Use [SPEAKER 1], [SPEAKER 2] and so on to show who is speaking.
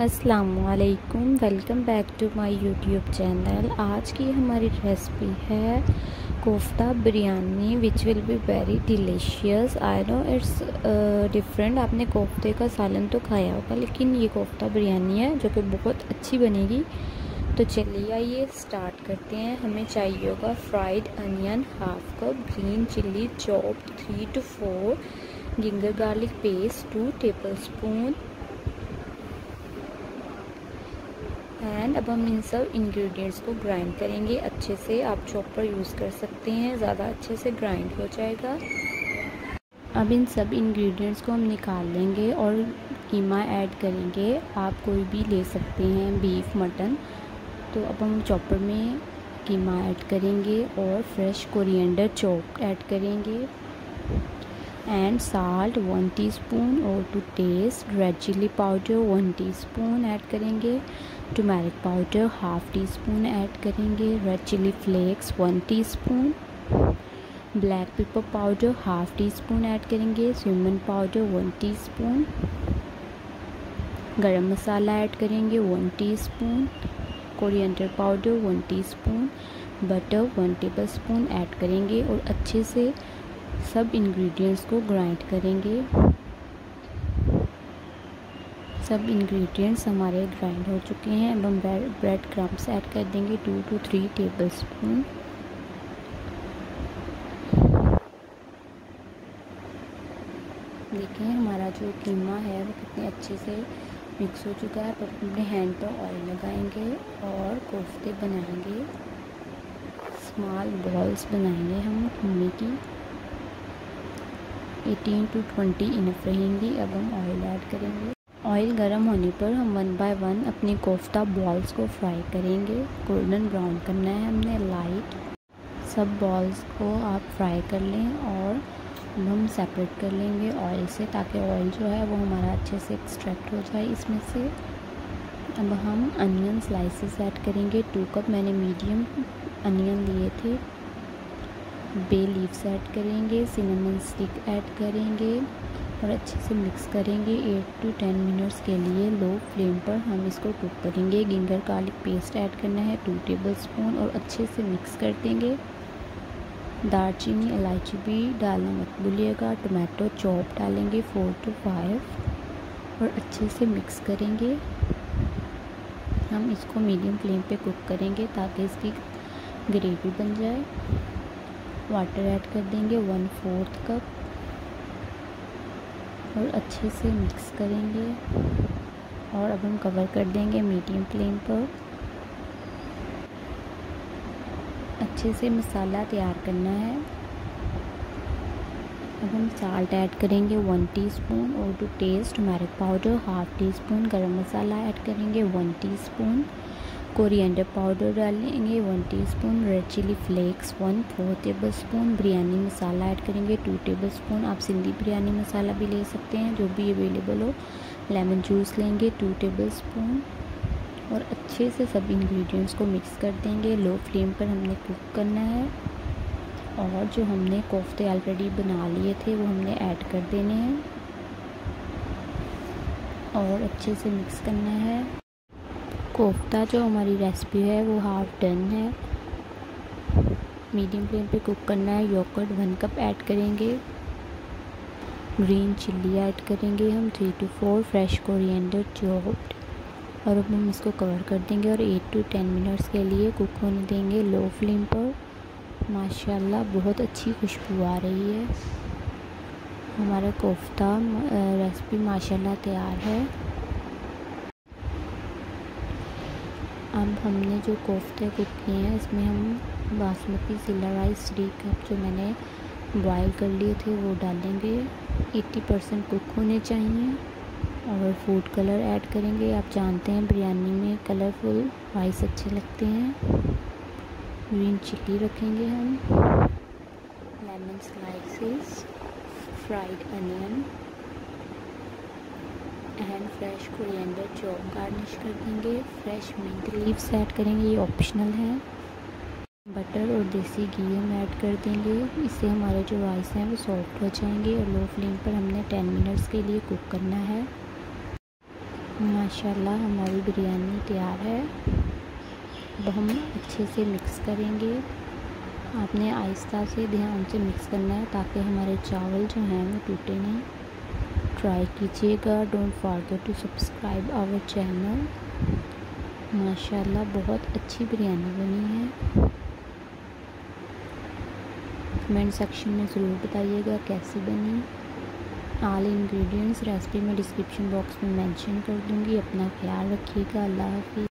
[SPEAKER 1] असलकुम welcome back to my YouTube channel आज की हमारी रेसिपी है kofta biryani which will be very delicious I know it's different आपने कोफ्ते का सालन तो खाया होगा, लेकिन ये कोफ्ता बिरयानी है, जो कि बहुत अच्छी बनेगी। तो चलिए आइए स्टार्ट करते हैं। हमें चाहिए होगा fried onion half cup green chilli chop three two four ginger garlic paste two tablespoon and अब हम इन सब इंग्रेडिएंट्स को ग्राइंड करेंगे। अच्छे से आप चॉपर यूज़ कर सकते हैं। ज़्यादा अच्छे से ग्राइंड हो जाएगा। अब इन सब इंग्रेडिएंट्स को हम निकाल लेंगे और कीमा ऐड करेंगे। आप कोई भी ले सकते हैं बीफ मटन तो अब हम चॉपर में कीमा ऐड करेंगे और फ्रेश कोरिएंडर चॉप ऐड करेंगे। एंड साल्ट वन टीस्पून और to taste red chilli powder one teaspoon add करेंगे turmeric powder half teaspoon add करेंगे red chilli flakes one teaspoon black pepper powder half teaspoon add करेंगे cumin powder one teaspoon garam masala add करेंगे one teaspoon coriander powder one teaspoon butter one tablespoon add करेंगे और अच्छे से सब ingredients को grind करेंगे। सब इंग्रेडिएंट्स हमारे ग्राइंड हो चुके हैं। अब हम ब्रेड क्रम्स ऐड कर देंगे। Two to three tablespoon देखिए, हमारा जो कीमा है, वो कितने अच्छे से मिक्स हो चुका है। अब अपने हैंड पर ऑयल लगाएँगे और कोफ्ते बनाएँगे। स्मॉल बॉल्स बनाएँगे हम कीमे की। 18 टू 20 इनफ रहेंगी। अब हम ऑयल ऐड करेंगे। ऑयल गर्म होने पर हम वन बाय वन अपनी कोफ्ता बॉल्स को फ्राई करेंगे। गोल्डन ब्राउन करना है हमने लाइट सब बॉल्स को आप फ्राई कर लें और हम सेपरेट कर लेंगे ऑयल से, ताकि ऑयल जो है वो हमारा अच्छे से एक्सट्रैक्ट हो जाए इसमें से। अब हम अनियन स्लाइसेस ऐड करेंगे। टू कप मैंने मीडियम अनियन लिए थे। बे लीव्स ऐड करेंगे सिनेमन स्टिक ऐड करेंगे और अच्छे से मिक्स करेंगे। एट टू टेन मिनट्स के लिए लो फ्लेम पर हम इसको कुक करेंगे। गिंगर गार्लिक पेस्ट ऐड करना है टू टेबल स्पून और अच्छे से मिक्स कर देंगे। दालचीनी, इलायची भी डालना मत भूलिएगा। टमाटो चॉप डालेंगे फोर टू फाइव और अच्छे से मिक्स करेंगे। हम इसको मीडियम फ्लेम पे कुक करेंगे ताकि इसकी ग्रेवी बन जाए। वाटर ऐड कर देंगे वन फोर्थ कप और अच्छे से मिक्स करेंगे। और अब हम कवर कर देंगे मीडियम फ्लेम पर। अच्छे से मसाला तैयार करना है। अब हम साल्ट ऐड करेंगे वन टीस्पून और to taste turmeric powder half teaspoon garam masala add करेंगे वन टीस्पून कोरिएंडर पाउडर डालेंगे one teaspoon red chilli flakes one four tablespoon biryani masala add करेंगे टू टेबल स्पून आप सिंधी बिरयानी मसाला भी ले सकते हैं, जो भी अवेलेबल हो। लेमन जूस लेंगे टू टेबल स्पून और अच्छे से सब इंग्रेडिएंट्स को मिक्स कर देंगे। लो फ्लेम पर हमने कुक करना है और जो हमने कोफ्ते ऑलरेडी बना लिए थे, वो हमने ऐड कर देने हैं और अच्छे से मिक्स करना है। कोफ्ता जो हमारी रेसिपी है, वो हाफ़ डन है। मीडियम फ्लेम पे कुक करना है योगर्ट वन कप ऐड करेंगे। ग्रीन चिल्ली ऐड करेंगे हम three to four fresh coriander chopped और अब हम इसको कवर कर देंगे और एट टू टेन मिनट्स के लिए कुक होने देंगे लो फ्लेम पर। माशाल्लाह, बहुत अच्छी खुशबू आ रही है। हमारा कोफ्ता रेसिपी माशाल्लाह तैयार है। अब हमने जो कोफ्ते कुक किए हैं, इसमें हम बासमती सिला राइस थ्री कप जो मैंने बॉयल कर लिए थे, वो डालेंगे। 80 परसेंट कुक होने चाहिए और फ़ूड कलर ऐड करेंगे। आप जानते हैं बिरयानी में कलरफुल राइस अच्छे लगते हैं। ग्रीन चिल्ली रखेंगे हम। Lemon slices fried onion and fresh coriander chop garnish कर देंगे। फ्रेश मिंट लीव्स ऐड करेंगे, ये ऑप्शनल है। बटर और देसी घी हम ऐड कर देंगे। इससे हमारे जो राइस हैं वो सॉफ्ट हो जाएँगे और लो फ्लेम पर हमने 10 मिनट्स के लिए कुक करना है। माशाल्लाह, हमारी बिरयानी तैयार है। अब हम अच्छे से मिक्स करेंगे। आपने आहिस्ता से ध्यान से मिक्स करना है ताकि हमारे चावल जो हैं वो टूटे नहीं। ट्राई कीजिएगा। Don't forget to subscribe our channel माशाल्लाह, बहुत अच्छी बिरयानी बनी है। कमेंट सेक्शन में ज़रूर बताइएगा कैसी बनी। आल इंग्रेडिएंट्स रेसिपी में डिस्क्रिप्शन बॉक्स में मेंशन कर दूँगी। अपना ख्याल रखिएगा। अल्लाह हाफिज़।